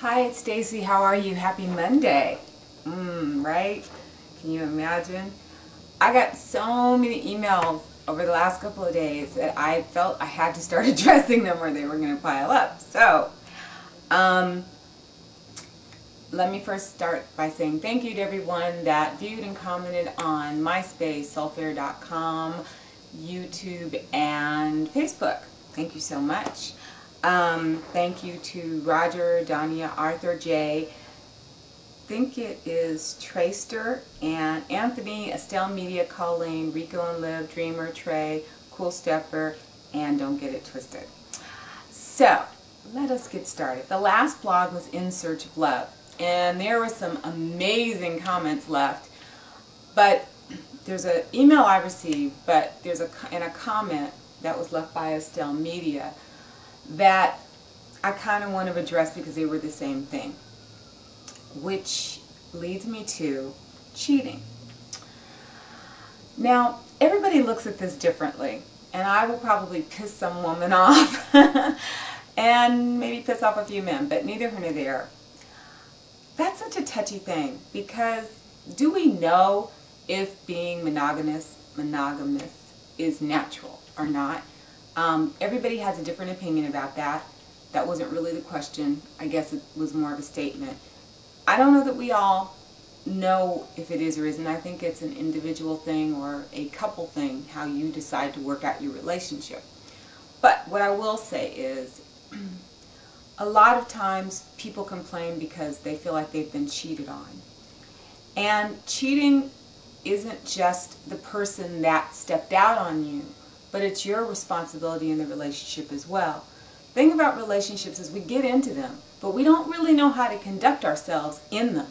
Hi, it's Stacye. How are you? Happy Monday. Mmm, right? Can you imagine? I got so many emails over the last couple of days that I felt I had to start addressing them or they were going to pile up. So, um, let me first start by saying thank you to everyone that viewed and commented on MySpace, soulfair.com, YouTube, and Facebook. Thank you so much. Um, thank you to Roger, Dania, Arthur J. think it is Traster and Anthony, Estelle Media, Colleen, Rico and Liv, Dreamer, Trey, Cool Stepper, and Don't Get It Twisted. So, let us get started. The last blog was In Search of Love, and there were some amazing comments left, but there's an email I received, but there's a, and a comment that was left by Estelle Media that I kind of want to address because they were the same thing, which leads me to cheating. Now, everybody looks at this differently, and I will probably piss some woman off and maybe piss off a few men, but neither here nor there. That's such a touchy thing because do we know if being monogamous, monogamous is natural or not? Um, everybody has a different opinion about that. That wasn't really the question. I guess it was more of a statement. I don't know that we all know if it is or isn't. I think it's an individual thing or a couple thing, how you decide to work out your relationship. But what I will say is, a lot of times people complain because they feel like they've been cheated on. And cheating isn't just the person that stepped out on you but it's your responsibility in the relationship as well. Thing about relationships is we get into them, but we don't really know how to conduct ourselves in them.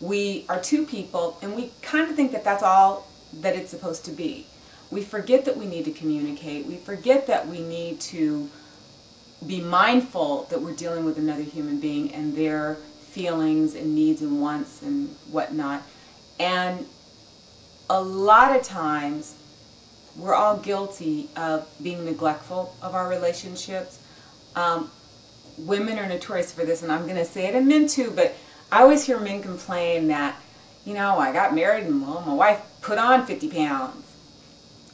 We are two people, and we kind of think that that's all that it's supposed to be. We forget that we need to communicate. We forget that we need to be mindful that we're dealing with another human being and their feelings and needs and wants and whatnot. And a lot of times we're all guilty of being neglectful of our relationships. Um, women are notorious for this, and I'm going to say it, and men too, but I always hear men complain that, you know, I got married and well, my wife put on 50 pounds.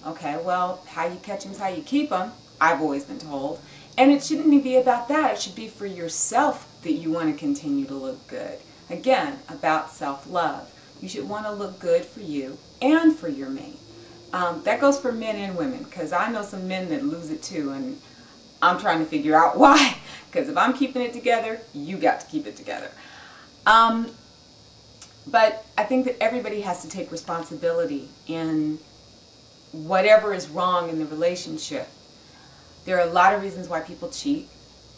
Okay, well, how you catch them is how you keep them, I've always been told. And it shouldn't be about that. It should be for yourself that you want to continue to look good. Again, about self-love. You should want to look good for you and for your mate. Um, that goes for men and women because I know some men that lose it too and I'm trying to figure out why because if I'm keeping it together, you got to keep it together. Um, but I think that everybody has to take responsibility in whatever is wrong in the relationship. There are a lot of reasons why people cheat.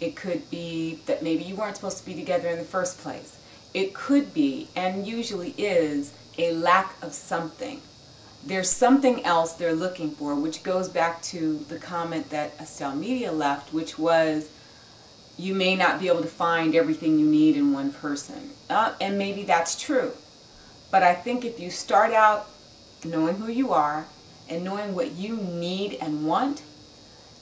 It could be that maybe you weren't supposed to be together in the first place. It could be, and usually is, a lack of something there's something else they're looking for, which goes back to the comment that Estelle Media left, which was you may not be able to find everything you need in one person. Uh, and maybe that's true. But I think if you start out knowing who you are and knowing what you need and want,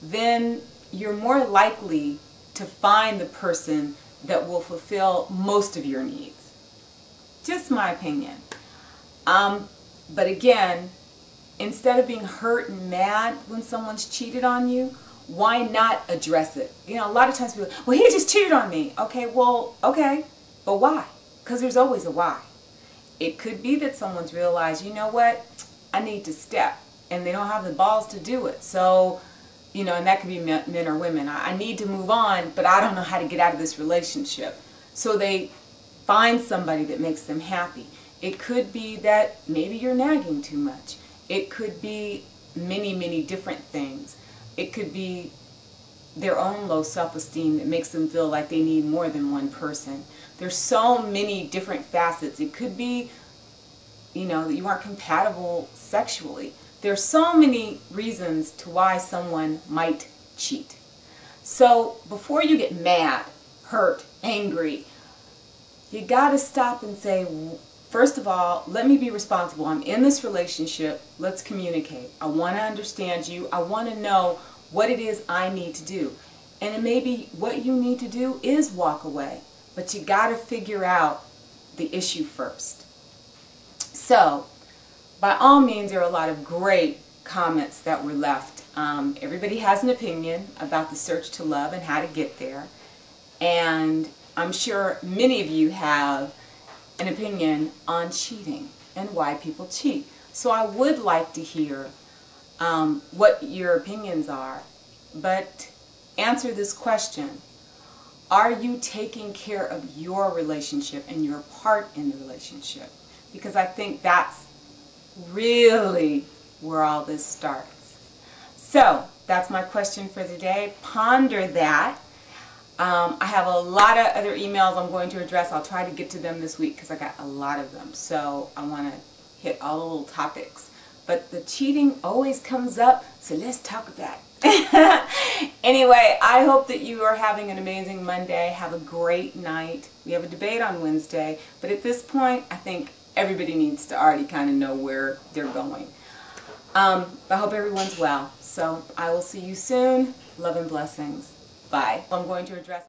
then you're more likely to find the person that will fulfill most of your needs. Just my opinion. Um, but again, instead of being hurt and mad when someone's cheated on you, why not address it? You know, a lot of times people, well, he just cheated on me. Okay, well, okay, but why? Because there's always a why. It could be that someone's realized, you know what, I need to step, and they don't have the balls to do it. So, you know, and that could be men or women. I need to move on, but I don't know how to get out of this relationship. So they find somebody that makes them happy. It could be that maybe you're nagging too much. It could be many, many different things. It could be their own low self-esteem that makes them feel like they need more than one person. There's so many different facets. It could be, you know, that you aren't compatible sexually. There's so many reasons to why someone might cheat. So before you get mad, hurt, angry, you got to stop and say, First of all, let me be responsible. I'm in this relationship. Let's communicate. I want to understand you. I want to know what it is I need to do. And it may be what you need to do is walk away. but you got to figure out the issue first. So, by all means, there are a lot of great comments that were left. Um, everybody has an opinion about the search to love and how to get there. And I'm sure many of you have an opinion on cheating and why people cheat. So I would like to hear um, what your opinions are, but answer this question. Are you taking care of your relationship and your part in the relationship? Because I think that's really where all this starts. So, that's my question for today. Ponder that. Um, I have a lot of other emails I'm going to address. I'll try to get to them this week because I got a lot of them. So I want to hit all the little topics. But the cheating always comes up, so let's talk about it. anyway, I hope that you are having an amazing Monday. Have a great night. We have a debate on Wednesday, but at this point, I think everybody needs to already kind of know where they're going. Um, I hope everyone's well. So I will see you soon. Love and blessings. Bye. I'm going to address